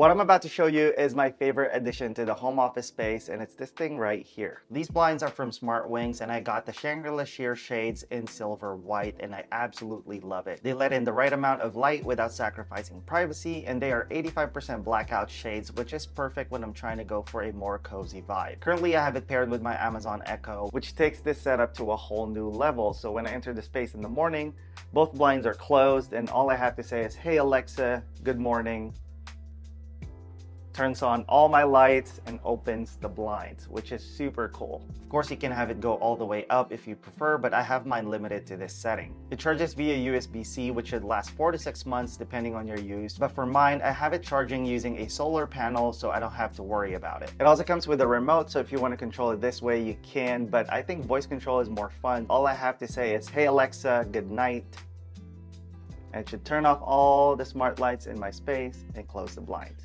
What I'm about to show you is my favorite addition to the home office space and it's this thing right here. These blinds are from SmartWings and I got the Shangri-La sheer shades in silver white and I absolutely love it. They let in the right amount of light without sacrificing privacy and they are 85% blackout shades which is perfect when I'm trying to go for a more cozy vibe. Currently I have it paired with my Amazon Echo which takes this setup to a whole new level so when I enter the space in the morning both blinds are closed and all I have to say is hey Alexa good morning turns on all my lights and opens the blinds, which is super cool. Of course, you can have it go all the way up if you prefer, but I have mine limited to this setting. It charges via USB-C, which should last four to six months depending on your use. But for mine, I have it charging using a solar panel, so I don't have to worry about it. It also comes with a remote, so if you want to control it this way, you can, but I think voice control is more fun. All I have to say is, hey Alexa, good night. And it should turn off all the smart lights in my space and close the blinds.